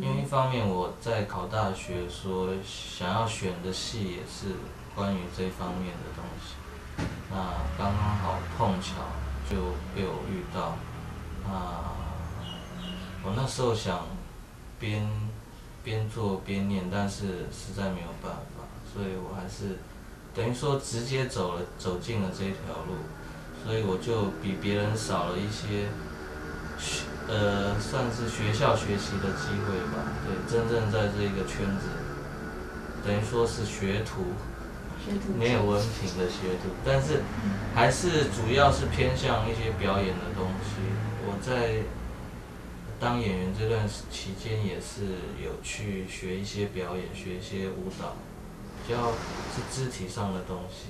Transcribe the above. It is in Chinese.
因为一方面我在考大学，说想要选的系也是关于这方面的东西，那刚刚好碰巧就被我遇到，那我那时候想边边做边念，但是实在没有办法，所以我还是等于说直接走了走进了这条路，所以我就比别人少了一些。呃，算是学校学习的机会吧。对，真正在这个圈子，等于说是学徒，没有文凭的学徒，但是还是主要是偏向一些表演的东西。我在当演员这段期间，也是有去学一些表演，学一些舞蹈，比较是肢体上的东西。